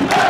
Yeah.